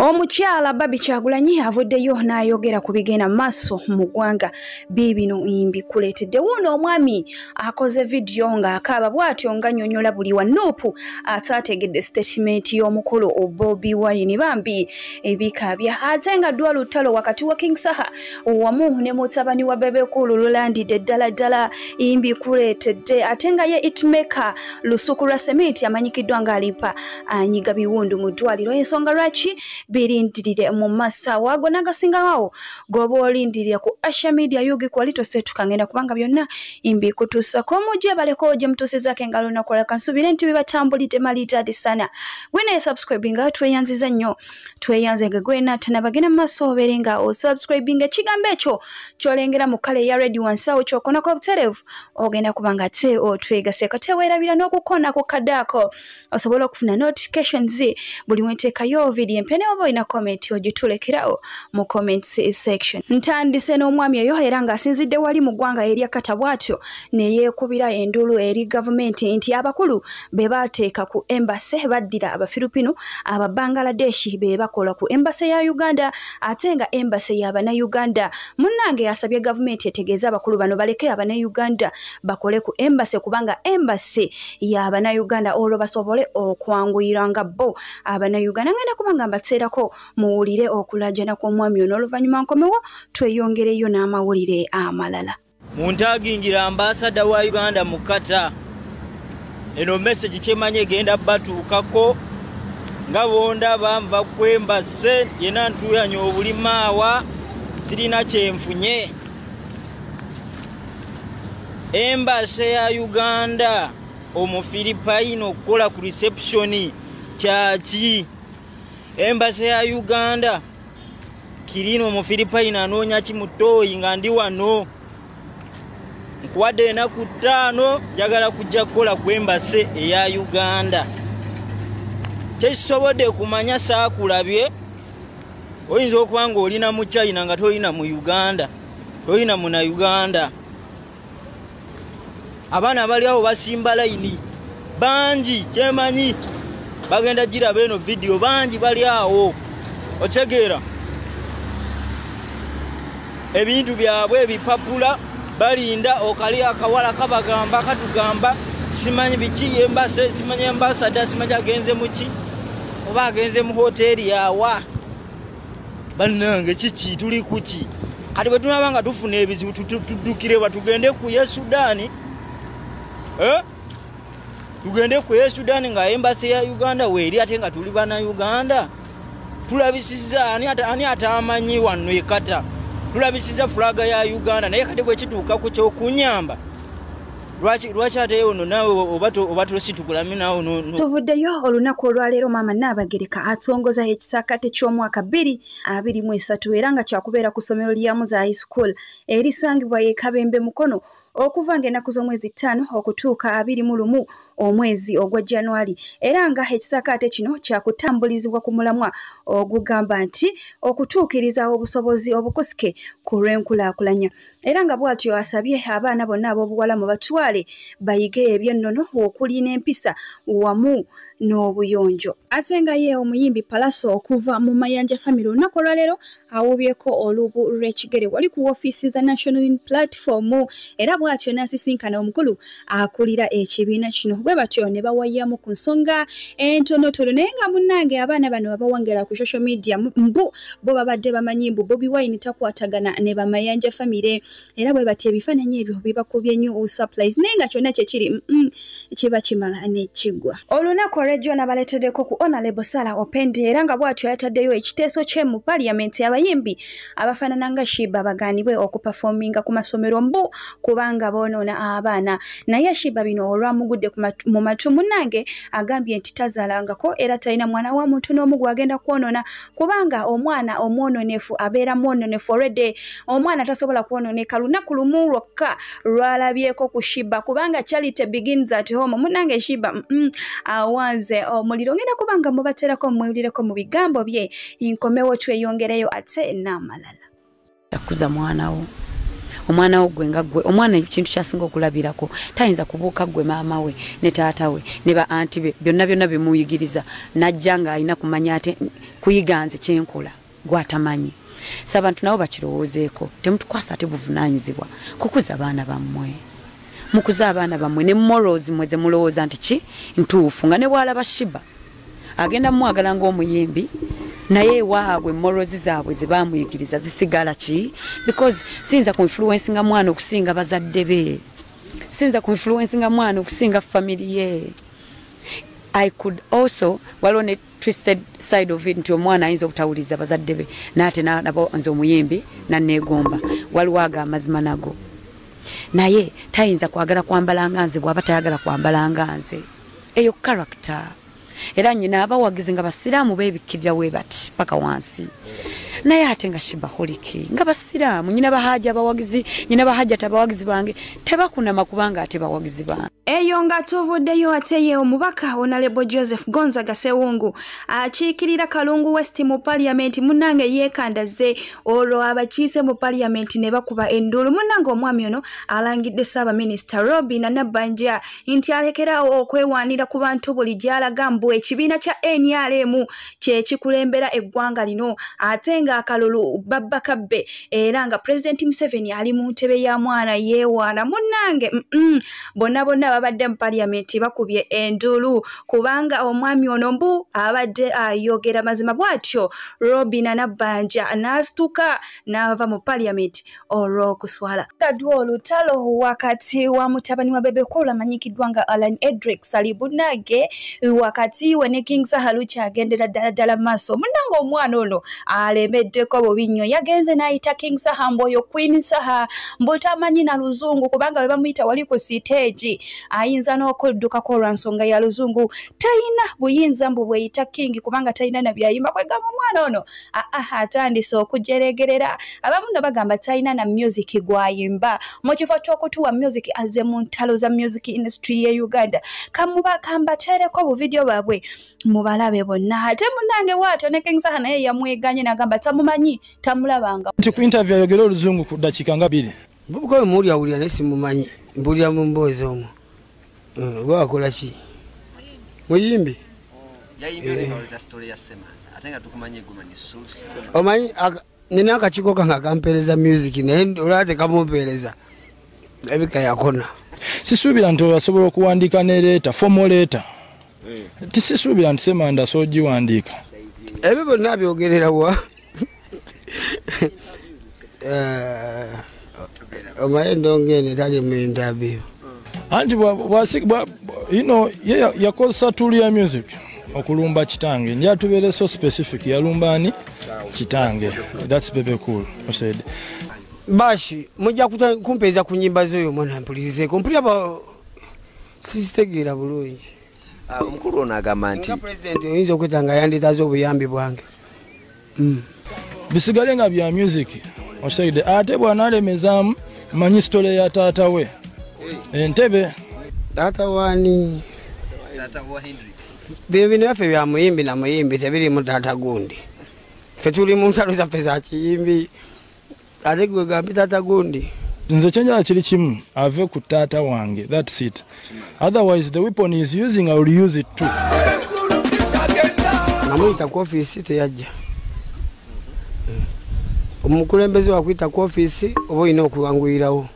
omukyala babi kyagulanyi avuddeyo n'ayogera ku bigenda maaso mu ggwanga. Biibino yimbi kuleetedde wuuno omwami akoze vidiyo ng'akaaba bw'atyo nga nnyonnyola buli wa nuupu ate ategedde sitatimenti y'omukulu bobi wine. Bambi ebikaabya ate nga ddwa lutalo wakati wa king saha wamu ne mutabani wa bebekulu lulandidde ddala ddala yimbi kuleetedde ate nga ye itmaker lusuku lwa sementi amanyikiddwa ng'alimpa anyiga biwundu mu ddwaliro. Ensonga lwaki birindirire mu masawo ago nagasingawo goba olindirire ku asha media yugi kwali tosetuka ngenda kubanga byonna mbikutuusako mujje baleko gye mutuusizako engalo nakolaka nsubire nti bibatambulidde malitadi sana. Gwena esubscribinga tweyanziza nnyo tweyanzege gwena tanabagenda mu maaso obeere nga osubscribinga ekigambo ekyo kyolengera mu kale eya redi wansawo kyokonako obutereevu ogenda kubanga te otwegaseko teweerabira n'okukona ku kaddaako osobola okufuna notifications buli mweteekayo vidiyo empya olina comment ogitulekerawo mu comments section. Ntandise n'omwami eyo era ng'asinzidde wali mu ggwanga erya kata bw'atyo ne yeekubira enduulu eri gavumenti nti abakulu be baateeka ku embase baddira abafiripino ababangaladeshi be bakola ku embase ya uganda ate nga embase y'abannayuganda munnange yasabye gavumenti etegeeze abakulu bano baleke abannayuganda bakole ku embase kubanga embase y'abannayuganda olwo basobole okwanguyiranga bo. Abannayuganda ngenda kubanga mbateerako muwulire okulajana kw'omwami ono. Oluvannyuma nkomewo tweyongereyo n'amawulire amalala. Muntagingira ambasada wa uganda mu kata eno mesagi kyemanye egenda batuukako nga bondaba nva kwembase yena ntuyanya obulimaawa sirina kyenfunye. Embase ya uganda omufiripayina okukola ku receptioni kyaki embase ya uganda. Kirina omufiripayina anoonya kimutooyi nga ndi wano? Nkuwadde enaku ttaano njagala kujja kukola ku embase eya uganda. Kyekisobodde kumanya saakulabye oyinza okuba nga olina mu china nga tolina mu uganda tolina muna uganda. Abaana bali awo basimba layini bangi kyemanyi bagenda giraba eno vidiyo bangi bali awo. Otegeera. Ebintu byabwe ebipapula balinda okali akawala kabagamba katugamba simanyi biki embase simanyi embasada simanyi agenze muki oba agenze mu hoteeri yawa. Bannange kiki tuli kuki kati bwe tunaba nga tufuna ebizibu tuddukire bwa tugende ku ye sudaani? Tugende ku ye sudaani nga embasi ya uganda weeri ate nga tuli bana uganda tulabisiza ani atamanyi wano ekata? Tulabisiza fulaga ya uganda naye kati bwekituuka ku kyokunyamba lwaki ate ono naawe oba tositukulami nawe tuvuddeyo olunaku olwaleero maama naabagereka atongoza ekisakate ky'omwaka bbiri abiri mu esatu era nga kyakubeera ku ssomero lya muza high school erisangibwa yekabembe mukono okuva ng'ennaku z'omwezi ttaano okutuuka abiri mu lumu omwezi ogwa januari era nga ekisakaate kino kyakutambulizibwa ku mulamwa ogugamba nti okutuukiriza obusobozi obukusike ku lw'enkulaakulanya. Era nga bw'atyo asabye abaana bonna ab'obuwala mu batwale bayige eby'ennono okuli n'empisa wamu n'obuyonjo. Ate nga ye omuyimbi palaso okuva mu mayanja famire olunaku olwaleero awubyeko olubu lw'ekigere. Wali ku woofiisi za national platform era bw'atyo n'asisinkana omukulu akulira ekibiina kino bwe batyo ne bawayamu ku nsonga entonotono. Naye nga munnange abaana bano babawangala ku social media mbu bo babadde bamanyi mbu bobi wine takwatagana ne bamayanja famire era bwe batyo ebifaananyi ebyo bibakubye nnyo surprise naye nga kyonna kyekiri kiba kimala nekiggwa olunaku olwejjo nabaleeteddeko ku honorable sala opendi era nga bw'atyo yataddeyo ekiteeso kye mu paliamenti abayimbi abafaanana nga shiba bagaanibwe okupafominga ku masomero mbu kubanga boonoona abaana. Naye shiba bino olwamugudde mu matu munnange agambye nti tazaalangako era talina mwana wa muntu n'omu gwagenda kwonoona kubanga omwana omwononefu abeera mwononefu olwedde omwana tasobola kwonooneka lunaku lumu lwokka lwalabyeko ku shiba kubanga charity begins at home. Munnange shiba awanze omuliro. Ngenda kubanga mubateerako mwewulireko mu bigambo bye. Nkomewo tweyongereyo ate n'amalala. Yakuza mwana wo omwana wo gwe nga gwe omwana ekintu kyasinga okulabirako tayinza kubuuka gwe maama we ne taata we ne ba anti be byonna byonna bimuyigiriza najja ng'alina kumanya ate kuyiga nze kyenkola gwatamanyi. So abantu nabo bakirowoozeeko temutukwasa ate buvunaanyizibwa kukuza abaana bammwe. Mukuza abaana bammwe ne morals mwe ze mulowooza nti ki? Ntuufu. Nga ne bwalaba shiba agenda mumwagala ng'omuyimbi naye ewaabwe morals zaabwe ze bamuyigiriza zisigala ki? Because siyinza ku influensi nga mwana okusinga bazadde be. Siyinza ku influensi nga mwana okusinga family ye. I could also waliwo ne twisted side of it nti omwana ayinza obutawuliza bazadde be naate nabo nze omuyimbi naneegomba waliwo ago amazima nago. Naye tayinza kwagala kwambala nga nze bw'aba tayagala kwambala nga nze. Eyo karakita era nyina abawagizi nga basiraamu beebikkirira we bati paka wansi. Naye ate nga shibaholiki nga basiraamu nyina bahaja abawagizi nyina bahajjati abawagizi bange tebakunama kubanga ate bawagizi bange eyo nga tuvuddeyo ate ye omubaka honalebo joseph gonzaga sewungu akiikirira kalungu west mu paliyamenti munnange yeekandaze olwo abakiise mu paliyamenti ne bakuba enduulu munnange omwami ono alangidde saabaminisita robin nabbanja nti alekerawo okwewaanira ku bantu buli gy'alaga mbu ekibiina kya nrm kyekikulembera eggwanga lino ate nga akalulu babbakabbe era nga pulezidenti museveni ali mu ntebe ya mwana yeewaana munnange mm -mm. bonna bonna babadde mu paliyamenti bakubye enduulu kubanga omwami ono mbu abadde ayogera mazima. Bw'atyo robina nabbanja n'asituka n'ava mu paliyamenti olw'okuswala. Gaddwa olutalo wakati wa mutabani wa bebekulu amanyikiddwa nga alan edrick salibunage wakati we ne king sahalu kyagendera ddala ddala maaso. Munanga omwana ono alemeddeko bubi nnyo yagenze n'ayita king saha mboyo queen saha mbutamanyi na luzungu kubanga we bamuyita wali ku siteegi ayinza n'okuddukako olwansonga ya luzungu. Talina buyinza mbu bweyita king kubanga talina na byayimba kwegamba omwana ono aa atandise okujeregerera abamu no bagamba talina na music gwayimba. Mu kifo ky'okutuwa music azze mu ntalo za music industry ye uganda. Kambateereko buvidiyo bwabwe mubalabe bonna. Ate munange waatyo ne king saha naye yamweganye nagamba tamumanyi tamulabanga. Nti ku interview ayogere oluzungu ku ddakiika nga bbiri. Bubuka oyo muwulyawulira naye simumanyi mpulira mu mboozi omwo oba wakola ki? Muyimbi? Omanyi aka- nina akakiiko kange akampeereza music naye olaba tekamumpeereza ebika yakona. Sisuubira nti asobola okuwandiika ne leeta fomo leeta tisisuubira nti semanda soogiwandiika. Ebyo byonna byogererawa Eh, omanyi ndongeene tali mu interview anti bwa- bwasi- bwa- you know, ye ya- yakozesa tuuli ya music okulumba kitange. Nja tubeere so specific yalumba ani kitange. Thats bebe cool said bashi mujja kumpeeza ku nyimba zoyo mwana mpulirizeeko mpulira ba sizitegeera bulungi. Ah, omukulu ono agamba nti nga pulezidenti oyinza okweta nga yandetaze obuyambi bwange. Mm. bisigale nga bya music osaide ate bw'anaalemezaamu manyi sitole ya taata we entebe taata waani bino bino byaffe bya muyimbi na muyimbi tebirimu taata gundi. Ffe tuli mu ntalo zaffe za kiyimbi. Ate gwe gambi taata gundi? Nze kyenjala kiri kimu ave ku taata wange thats it. Otherwise the weapon is using i will use it too. Namuyita ku ofiisi teyajja. Omukulembeze wakuyita ku ofiisi oba olina okuwanguyirawo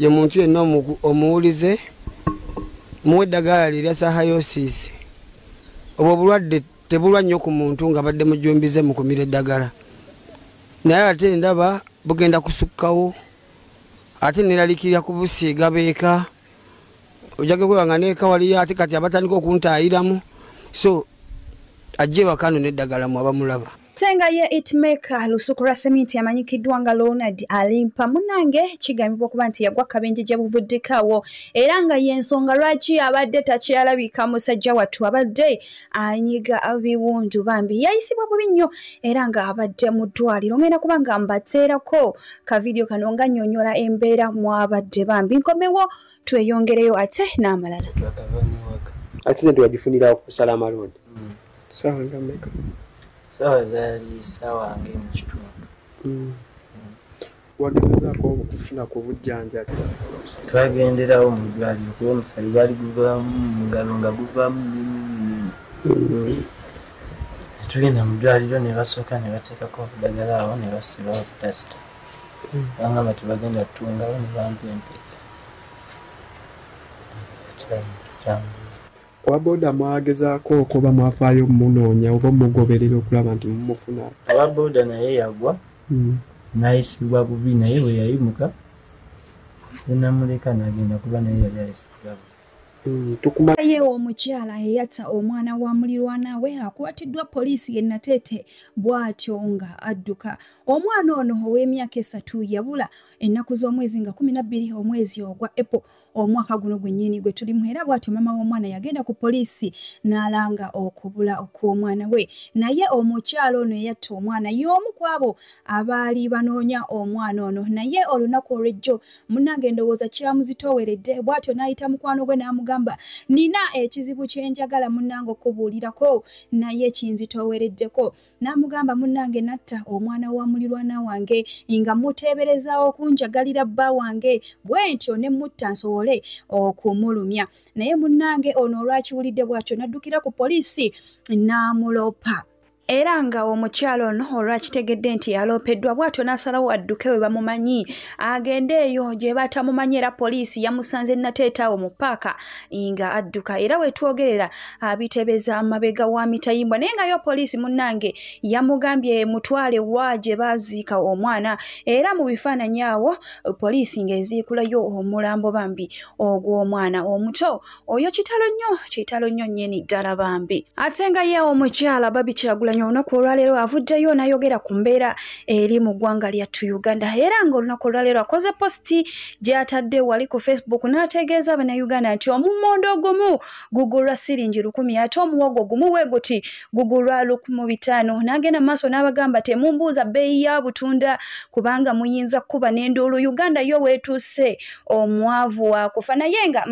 ye muntu yenna omu- omuwulize muwe eddagala lirya sahayosiisi obwo obulwadde tebulwa nnyo ku muntu nga badde mujumbize mukumira eddagala. Naye ate ndaba bugenda kusukkawo ate neralikirira ku busiiga beeka ojage kwebanga neeka waliyo ate kati abatandika okuntayiramu so ajje wakano neddagala mu abamulaba tenga ye itmaker lusuku lwa seminti amanyikiddwa nga leonard alimpa. Munange kigambibwa okuba nti yagwa kabenje gye buvuddekawo era nga yensonga lwaki abadde takyalabika musajja wattu abadde anyiga biwundu bambi. Yayisibwa bubi nnyo era nga abadde mu ddwaliro. Ngenda kuba nga mbateerako kavidiyo kano nga nnyonnyola embeera mwabadde bambi. Nkomewo tweyongereyo ate n'amalala. Accident wagifunira kusala amalonda sawa ngameka sawa zaali sawa nge mu kitundu wagezezaako okufunaku obujjanjabi twagenderawo mu ddwaliro kuba omusali gwali guvaamu mu ngalo nga guvaamu tugenda mu ddwaliro ne basooka ne bateekako obudagala awo ne basibawo plasita bangamba tebagenda tutungawo ne bampa empeka kwa booda mwagezaako okuba mwafaayo munoonya oba mugoberera okulaba nti mumufuna? Aba booda naye yagwa. Nayisibwa bubi naye bwe yayimuka. Enamuleka nagenda kuba naye yali ayisibwa bubi. Tukuma ye omukyala eyatta omwana wa mulirwana we akwatiddwa poliisi ye nateete bw'atyo nga adduka. Omwana ono ow'emyaka esatu yabula ennaku z'omwezi nga kumi nabbiri omwezi ogwa epo omwaka guno gwennyini gwe tulimu era bw'atyo maama w'omwana yagenda ku poliisi n'alanga okubula okw'omwana we. Naye omukyala ono eyatta omwana y'omu ku abo abaali banoonya omwana ono. Naye olunaku olw'ejjo munnange ndowooza kyamuzitooweredde bw'atyo n'ayita mukwano gwe n'amugamba nina ekizibu kye njagala munnange okubuulirako naye kinzitoowereddeko. N'amugamba munnange natta omwana wa mulirwana wange nga muteeberezaawo okunjagalira bba wange bwe ntyo ne mutta nsobole okumulumya. Naye munnange ono olwakiwulidde bw'atyo n'addukira ku poliisi n'amulopa era nga omukyalo ono olwakitegedde nti yaloopeddwa bw'atyo n'asalawo adduke we bamumanyi. Agende eyo gye batamumanyi era poliisi yamusanze nateetaawo mu paaka nga adduka. Era we twogerera abitebeza amabega wa mitayimbwa. Naye nga yo poliisi munnange yamugambye mutwale wa gye baziika omwana era mu bifaananyi awo poliisi ng'eziikulayo omulambo bambi ogw'omwana omuto. Oyo kitalo nnyo kitalo nnyo nnyini ddala bambi. Ate nga ye omukyala babi kyagulanyi olunaku olwaleero avuddeyo n'ayogera ku mbeera eri mu ggwanga lyattu uganda. Era nga olunaku olwaleero akoze positi gy'atadde wali ku facebook n'ategeeza abannayuganda nti omummondo ogumu gugulwa siringi lukumi ate omuwogo gumu bwe guti gugulwa lukumu bitaano. N'agenda mu maaso n'abagamba temumbuuza bbeeyi ya butunda kubanga muyinza kuba n'enduulu. Uganda yo weetuuse omwavu waakufa. Naye nga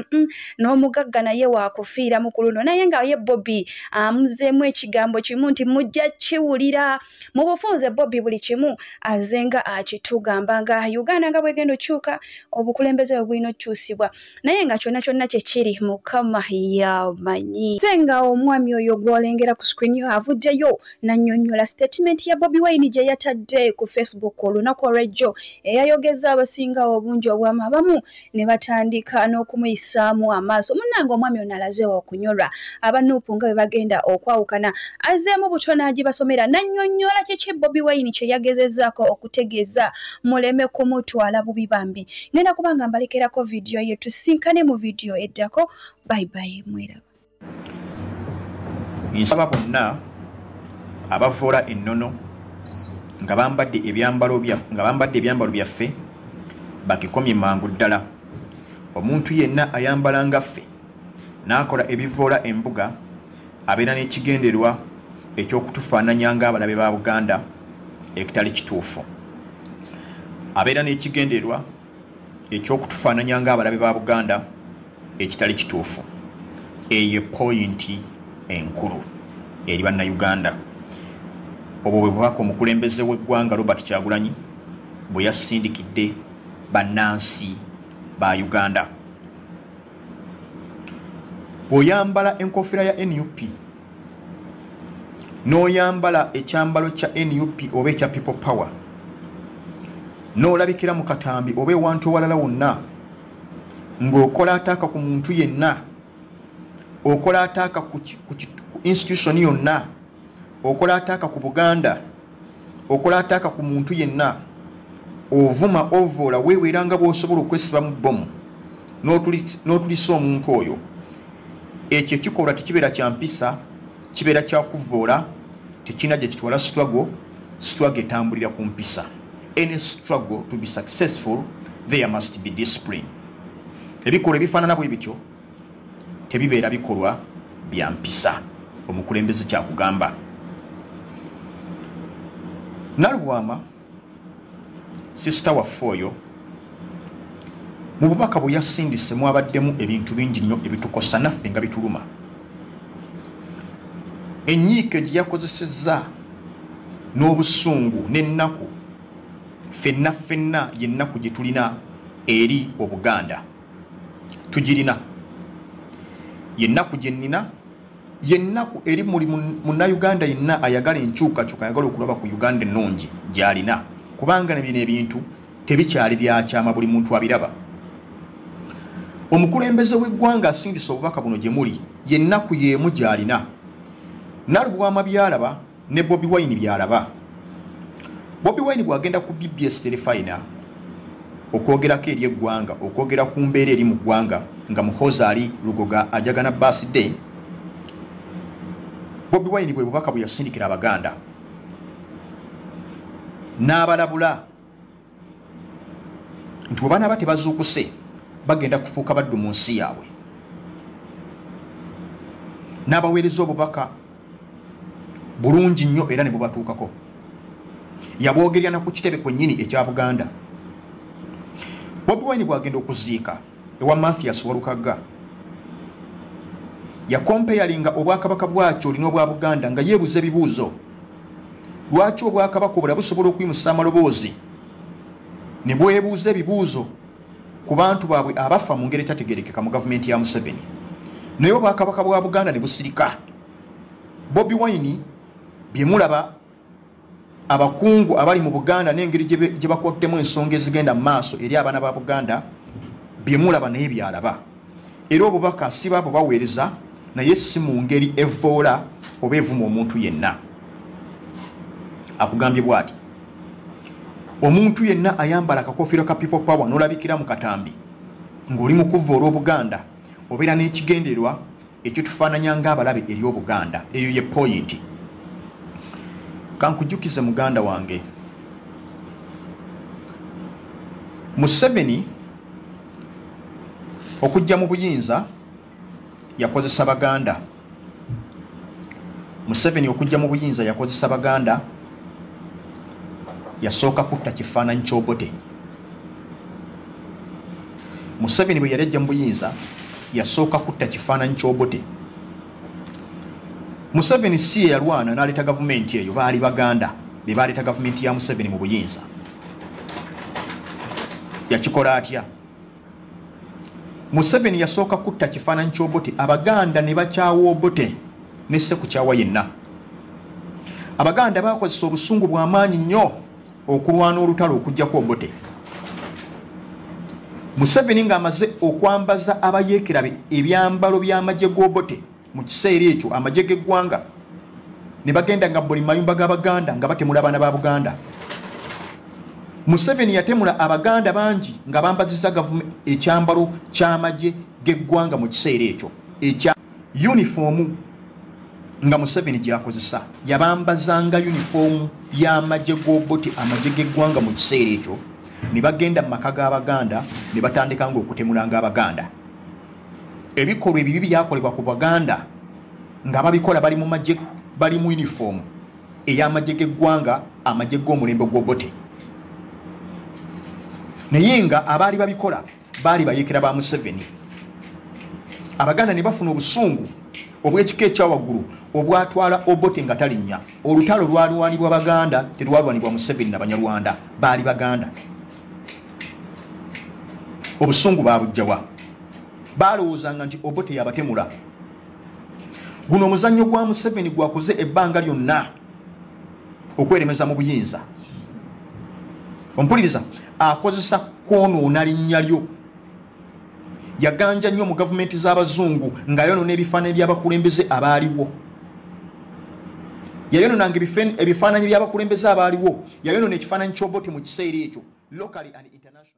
n'omugagga naye waakufiira mukulu luno. Naye nga ye bobi amuzeemu ekigambo kimu nti mujja kiwulira. Mu bufunze bobi buli kimu azenga akitugamba nga uganda nga bwegenda okyuka obukulembeze bwe bulina okukyusibwa naye nga kyonna kyonna kyekiri mukama yamanyi. Te nga omwami oyo gw'olengera ku screen yo avuddeyo nannyonnyola statement ya bobi wine gye yatadde ku facebook olunaku olw'ejjo eyayogeza abasinga obungi obwama abamu ne batandika n'okumuyisaamu amaaso. Munnanga omwami ono alazeewo okunyolwa. Abanuupu nga bwe bagenda okwawukana azzeemu buto n'agibasomera nannyonnyola kiki bobi wine kye yagezezaako okutegeeza muleme kumutwala bubi bambi. Ngenda kuba nga mbalekerako vidiyo ye tusinkane mu vidiyo eddako. Bayibayi mweraba. Nsaba bonna abavoola ennono nga bambadde ebyambalo byaffe bakikomye mangu ddala. Omuntu yenna ayambala nga ffe n'akola ebivoola embuga abeera n'ekigenderwa ekyokutufaananya ng'abalabe ba buganda ekitali kituufu. Abeera n'ekigenderwa ekyokutufaananya ng'abalabe ba buganda ekitali kituufu. Eyo poyinti enkulu eri bannayuganda. Obwo bwe bubaka omukulembeze w'eggwanga robert kyagulanyi bwe yasindikidde bannansi ba uganda. Bw'oyambala enkofera ya nup n'oyambala ekyambalo kya nup oba ekya people power n'olabikira mu katambi oba ewantu owalala wonna ng'okola ataaka ku muntu yenna okola ataaka ku institution yonna okola ataaka ku buganda okola ataaka ku muntu yenna ovuma ovoola weeweera nga bw'osobola okwesiba mu bomu n'otuli- n'otulisa omuntu oyo. Ekyo ekikolwa tekibeera kya mpisa kibeera kyakuvoola tekirina gye kitwala struggle struggle etambulira ku mpisa. Any struggle to be successful there must be discipline. Ebikolwa ebifaanana bwe bityo tebibeera bikolwa bya mpisa. Omukulembeze kyakugamba. Nalwama sisita waffe oyo mu bubaka bwe yasindise mwabaddemu ebintu bingi nnyo ebitukosa naffe nga bituluma enyiike gye yakozesezza n'obusungu n'ennaku fenna fenna yennaku gye tulina eri obuganda. Tugirina. Yennaku gye nnina yennaku eri muli munnayuganda yenna ayagala enkyukakyuka ayagala okulaba ku uganda ennungi gy'alina. Kubanga nebino ebintu tebikyali byakyama buli muntu abiraba. Omukulembeze w'eggwanga asingisa obubaka buno gye muli yennaku y'emu gy'alina nalubwama byalaba ne bobi wine byalaba. Bobi wine bw'agenda ku bbs terefina okwogerako eri eggwanga okwogera ku mbeera eri mu ggwanga nga muhoza ali lugoga ajagana basday bobi wine bwe bubaka bwe yasindikira abaganda. N'abalabula nti bwe banaaba tebazuukuse bagenda kufuuka baddu mu nsi yaabwe. N'abaweereza obubaka bulungi nnyo era ne bubatuukako. Yabwogerya na ku kitebe kwennyini ekya buganda. Bobi wine bwagenda okuziika ewa mathias walukagga. Yakompeyalinga obwakabaka bwakyo olina obwa buganda nga yeebuza ebibuuzo. Lwaki obwakabaka obula busobola okuyimusa amaloboozi? Ne bwebuuza ebibuuzo ku bantu baabwe abafa mu ngeri etategerekeka mu gavumenti ya museveni. Naye obwakabaka bwa buganda ne busirika. Bobi wine byemulaba abakungu abali mu buganda n'engeri gye bakottemu ensonga ezigenda mu maaso eri abaana ba buganda byemulaba naye byalaba. Era obubaka si baabo baweereza naye si mu ngeri evoola oba evuma omuntu yenna. Akugambye bw'ati omuntu yenna ayambala akakofiiro ka people power n'olabikira mu katambi ng'oli mu kuvoola obuganda obeera n'ekigendererwa ekitufaananya ng'abalabe eri obuganda eyo ye poyinti kankujjukize muganda wange. Museveni okujja mu buyinza yakozesa baganda. Museveni okujja mu buyinza yakozesa baganda. Yasooka kutta kifaananyi kyobote. Museveni bwe yali ajja mu buyinza yasooka kutta kifaananyi kyobote museveni si ye yalwana n'aleeta gavumenti eyo baali baganda be baleeta gavumenti ya museveni mu buyinza. Yakikola atya? Museveni yasooka kutta kifaananyi kyobote. Abaganda ne bakyawa obote ne sekukyawa yenna. Abaganda bakozesa obusungu bw'amaanyi nnyo okulwana olutalo okugjako obote. Museveni ng'amaze okwambaza abayeekerabe ebyambalo by'amagye g'obote mu kiseera ekyo amagye g'eggwanga ne bagenda nga buli mayumba g'abaganda nga batemula abaana ba buganda. Museveni yatemula abaganda bangi nga bambaziza ekyambalo ky'amagye g'eggwanga mu kiseera ekyo ekya yunifoomu nga museveni gyakozesa yabambazanga yunifoomu y'amagye g'obote amagye g'eggwanga mu kiseera ekyo ne bagenda mu maka g'abaganda ne batandikanga okutemulanga abaganda ebikolwa ebibi byakolebwa ku baganda nga babikola bali mu magye bali mu yunifoomu ey'amagye g'eggwanga amagye g'omulembe gw'obote. Naye nga abaali babikola baali bayeekera ba museveni. Abaganda ne bafuna obusungu obw'ekika ekyawaggulu obwatwala obote nga talinnya. Olutalo lwalwanibwa baganda terwalwanibwa museveni na banyarwanda baali baganda. Obusungu babujjawa balowoozanga nti obote yabatemula guno omuzannyo gwa museveni gwakoze ebbanga lyonna okweremeza mu buyinza. Ompuliriza akozesa kwonoona linnya lyo. Yaganja nnyo mu gavumenti z'abazungu ng'ayonoona ebifaananyi by'abakulembeze abaaliwo. Yayononanga ebifaananyi by'abakulembeze abaaliwo. Yayonoona ekifaananyi ky'obote mu kiseera ekyo locally and international